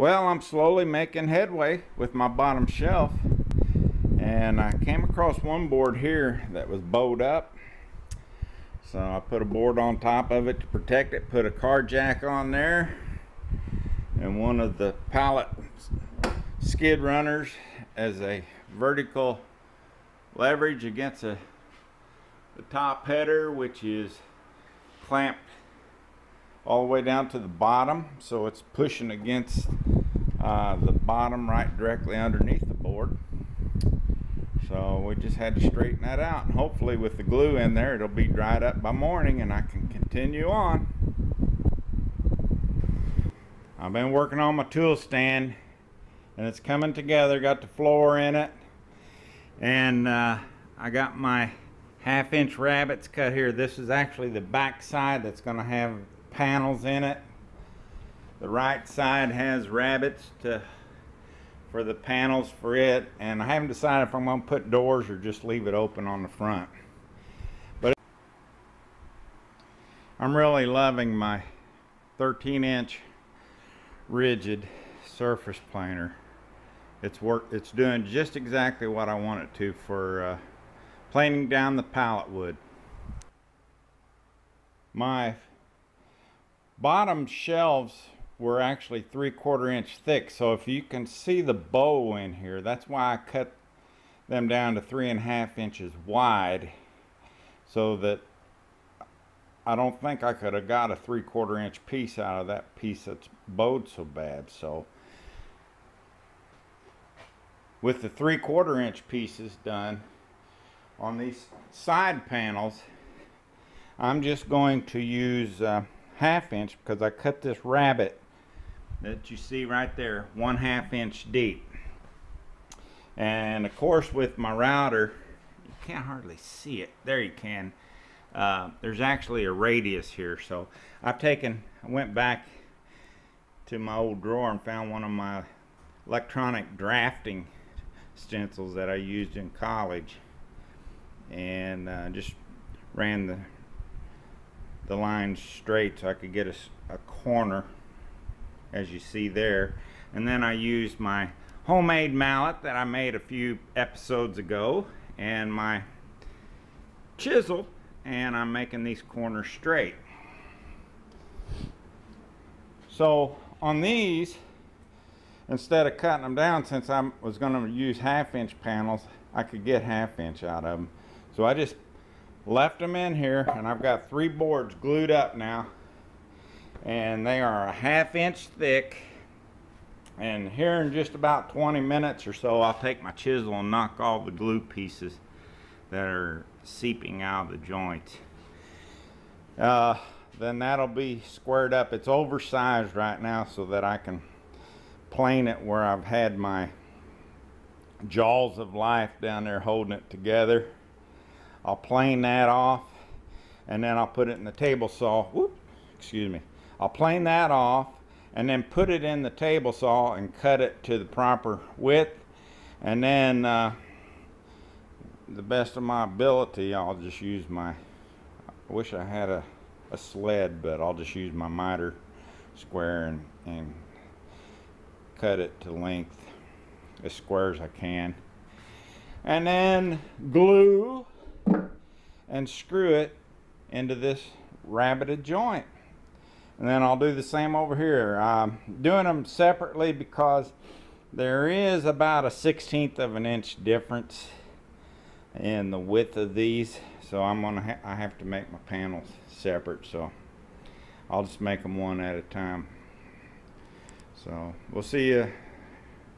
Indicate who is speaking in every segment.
Speaker 1: Well, I'm slowly making headway with my bottom shelf. And I came across one board here that was bowed up. So I put a board on top of it to protect it, put a car jack on there. And one of the pallet skid runners as a vertical leverage against a, the top header, which is clamped all the way down to the bottom. So it's pushing against uh, the bottom right directly underneath the board. So we just had to straighten that out. And hopefully with the glue in there it'll be dried up by morning and I can continue on. I've been working on my tool stand and it's coming together. Got the floor in it. And uh, I got my half inch rabbets cut here. This is actually the back side that's going to have panels in it. The right side has rabbets to for the panels for it and I haven't decided if I'm going to put doors or just leave it open on the front. But I'm really loving my 13 inch Ridgid surface planer. It's work it's doing just exactly what I want it to for uh, planing down the pallet wood. My bottom shelves were actually three quarter inch thick so if you can see the bow in here that's why I cut them down to three and a half inches wide so that I don't think I could have got a three quarter inch piece out of that piece that's bowed so bad so. With the three quarter inch pieces done on these side panels I'm just going to use uh, half inch because I cut this rabbet that you see right there one half inch deep. And of course with my router you can't hardly see it. There you can. Uh, there's actually a radius here. So I've taken I went back to my old drawer and found one of my electronic drafting stencils that I used in college. And uh, just ran the the line straight so I could get a, a corner as you see there. And then I used my homemade mallet that I made a few episodes ago and my chisel and I'm making these corners straight. So on these instead of cutting them down since I was going to use half inch panels I could get half inch out of them so I just left them in here and I've got three boards glued up now. And they are a half inch thick. And here in just about 20 minutes or so I'll take my chisel and knock all the glue pieces that are seeping out of the joints uh, then that'll be squared up. It's oversized right now so that I can plane it where I've had my jaws of life down there holding it together I'll plane that off and then I'll put it in the table saw. Whoop, excuse me. I'll plane that off and then put it in the table saw and cut it to the proper width. And then uh, the best of my ability, I'll just use my, I wish I had a, a sled, but I'll just use my miter square and, and cut it to length as square as I can. And then glue and screw it into this rabbeted joint. And then I'll do the same over here. I'm doing them separately because there is about a 16th of an inch difference in the width of these. So I'm gonna ha I have to make my panels separate. So I'll just make them one at a time. So we'll see you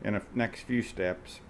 Speaker 1: in the next few steps.